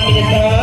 namin ito.